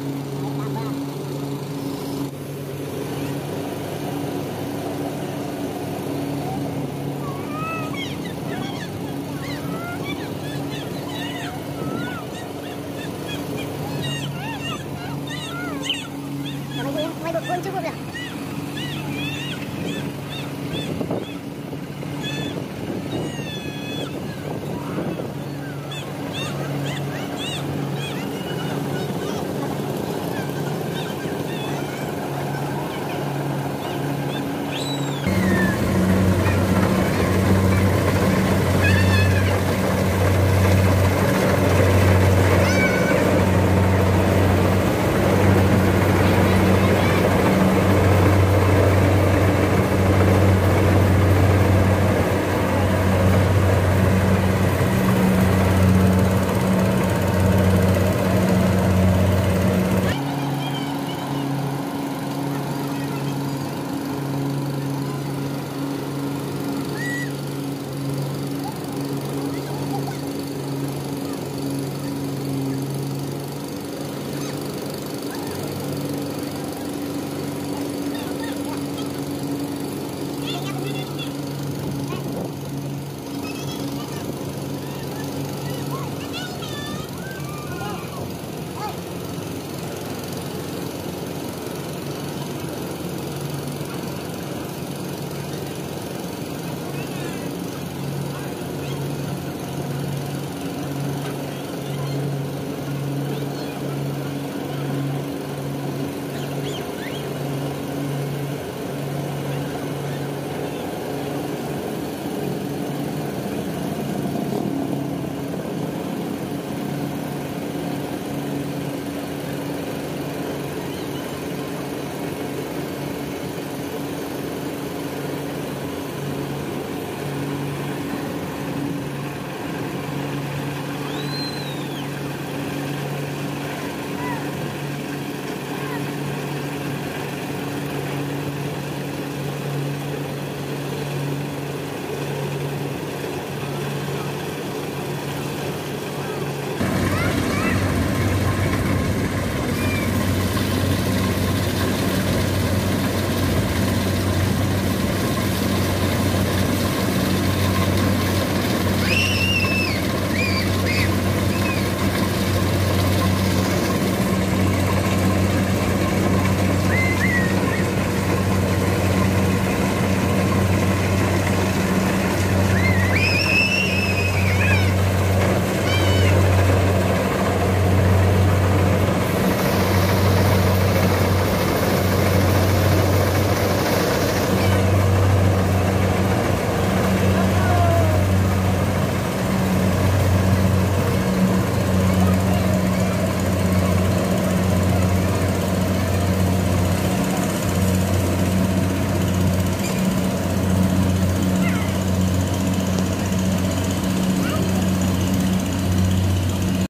了。